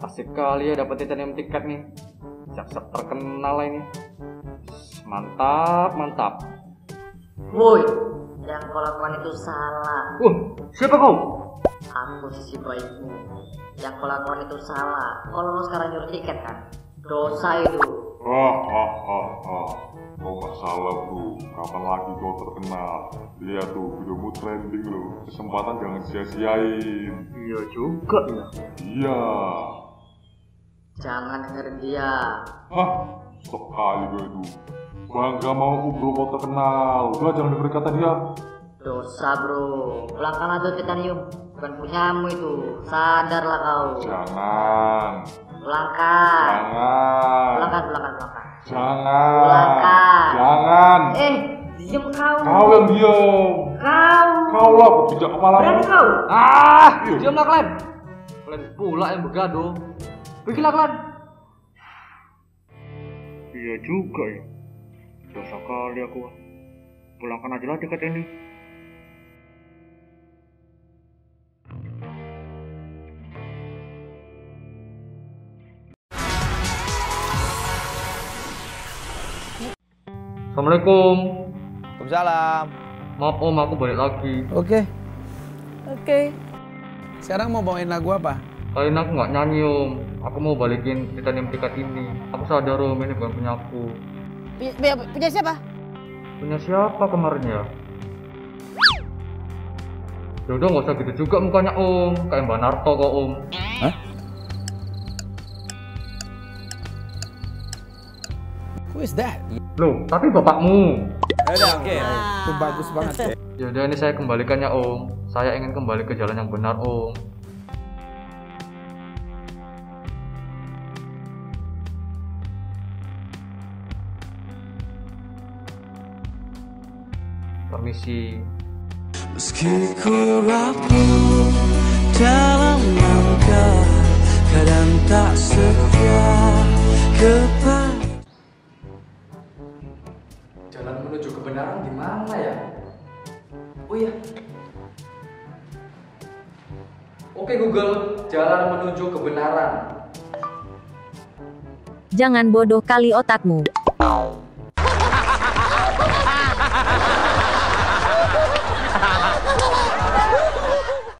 Asik kali ya dapat titanium tiket nih. Siap-siap terkenal lah ini. Mantap, mantap. Woi, yang kau lakukan itu salah. Uh, siapa kau? Aku sisi baikmu. Yang kau lakukan itu salah. Kalau lo sekarang nyuruh tiket kan, dosa itu. Hahaha, kau nggak salah bro. Kapan lagi kau terkenal? Lihat tuh, videomu trending loh. Kesempatan jangan sia-siain. Iya juga ya. Iya. Jangan dengerin dia. Hah, stok kali gue itu. Bangga mau bro kau terkenal. Udah jangan dengerin kata dia. Dosa bro. Pulangkan aja titanium. Bukan punyamu itu. Sadarlah kau. Jangan. Pulangkan. Jangan. Pulangkan, pulangkan, pulangkan. Jangan. Pulangkan. Jangan. Eh, diam kau. Kau yang diam. Kau. Kau lah tidak kepala. Berani kau. Ah, diamlah kalian. Kalian pula yang bergaduh. Pergilah kalian. Iya juga ya. Dosa kali aku. Pulangkan aja lah tiket ini. Assalamualaikum. Waalaikumsalam. Maaf om, aku balik lagi. Oke. Oke. Sekarang mau bawain lagu apa? Kali ini aku nggak nyanyi om. Aku mau balikin titanium tiket ini. Aku sadar om, ini bukan punya aku. Punya, punya, siapa? Punya siapa kemarin ya? Ya udah nggak usah gitu juga mukanya om. Kayak Mbak Narto kok om. Who is that? Loh, tapi bapakmu. Udah, oke. Itu bagus banget ya. Ya udah ini saya kembalikannya om. Saya ingin kembali ke jalan yang benar om. Permisi. Meski ku rapuh dalam langkah Kadang tak setia kepada Jalan menuju kebenaran di mana ya? Oh iya. Oke Google, jalan menuju kebenaran. Jangan bodoh kali otakmu.